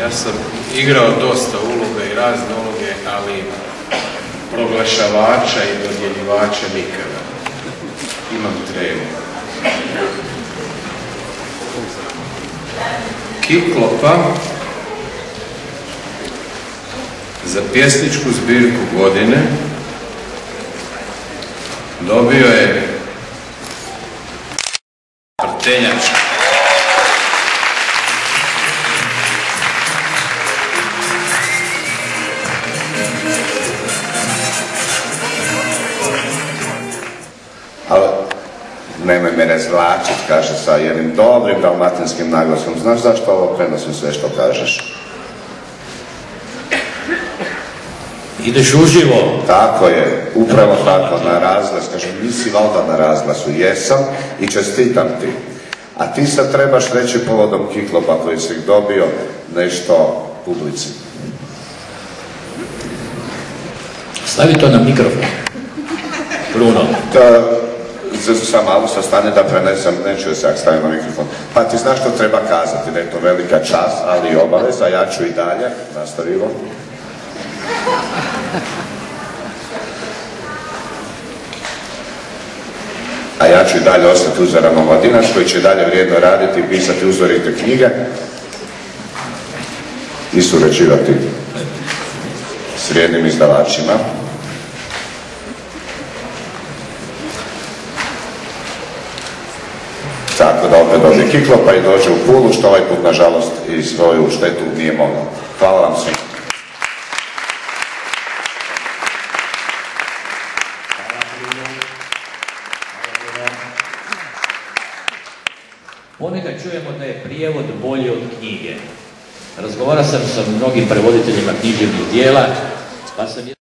Ja sam igrao dosta uloga i razne uloge, ali proglašavača i dodjeljivača nikada. Imam tremu. Kiklopa za pjesničku zbirku godine dobio je Prtenjač. Nemoj me razvlačit, kaže sa jednim dobrim dalmatinskim naglasom. Znaš zašto ovo prenosim sve što kažeš? Ideš uživo. Tako je, upravo tako, na razglas. Kaže, nisi valjda na razglasu. Jesam i čestitam ti. A ti sad trebaš reći povodom kiklopa koji si dobio nešto publici. Stavi to na mikrofon. Bruno. Da, z- sam malo sa stane da prenesem, neću se stavim na mikrofon. Pa ti znaš što treba kazati, da je to velika čast, ali i obaveza, ja ću i dalje, nastavimo. A ja ću i dalje ostati uzoran omladinac koji će dalje vrijedno raditi i pisati uzorite knjige i surađivati s vrijednim izdavačima. Tako da opet dođe Kiklopa i dođe u Pulu, što ovaj put, nažalost, i svoju štetu nije mogao. Hvala vam svima. Ponekad čujemo da je prijevod bolji od knjige. Razgovarao sam sa mnogim prevoditeljima književnih dijela, pa sam